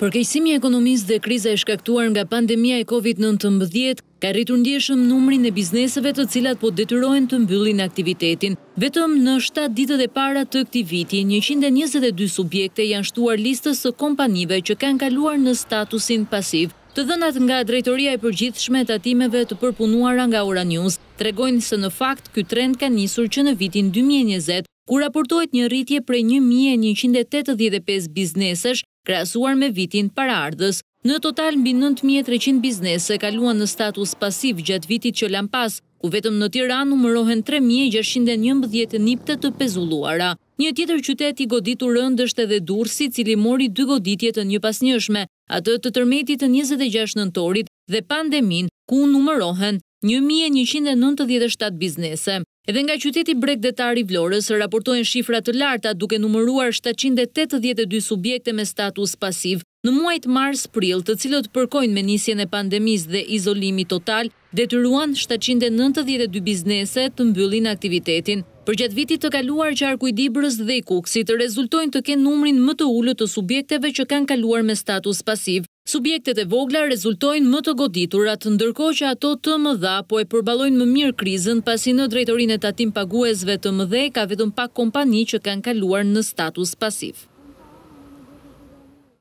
Përkeqësimi i ekonomisë dhe kriza e shkaktuar nga pandemia e Covid nëntëmbëdhjetë ka rritur ndjeshëm numrin e bizneseve të cilat po detyrohen të mbyllin aktivitetin. Vetëm në shtatë ditët e para të këtij viti, njëqind e njëzet e dy subjekte janë shtuar listës së kompanive që kanë kaluar në statusin pasiv. Të dhënat nga Drejtoria e Përgjithshme e Tatimeve të përpunuara nga Ora News tregojnë se në fakt ky trend ka nisur që në vitin dy mijë e njëzet, ku raportohet një rritje prej një mijë e njëqind e tetëdhjetë e pesë biznesesh krahasuar me vitin paraardhës. Në total, mbi nëntë mijë e treqind biznese kaluan në status pasiv gjatë vitit që lamë pas, ku vetëm në Tiranë numërohen tre mijë e gjashtëqind e njëmbëdhjetë nipte të pezulluara. Një tjetër qytet i goditur rëndë është edhe Durrësi, i cili mori dy goditje të njëpasnjëshme, atë të tërmetit të njëzet e gjashtë nëntorit dhe pandeminë, ku numërohen një mijë e njëqind e nëntëdhjetë e shtatë biznese. Edhe nga qyteti bregdetar i Vlorës raportohen shifra të larta duke numëruar shtatëqind e tetëdhjetë e dy subjekte me status pasiv në muajt mars, prill të cilët përkojnë me nisjen e pandemisë dhe izolimit total detyruan shtatëqind e nëntëdhjetë e dy biznese të mbyllin aktivitetin. Përgjatë vitit të kaluar qarku i Dibrës dhe i Kukësit rezultojnë të kenë numrin më të ulët të subjekteve që kanë kaluar me status pasiv, Subjektet e vogla rezultojnë më të goditurat, ndërkohë që ato të mëdha po e përballojnë më mirë krizën, pasi në Drejtorinë e Tatimpaguesve të Mëdhenj ka vetëm pak kompani që kanë kaluar në status pasiv.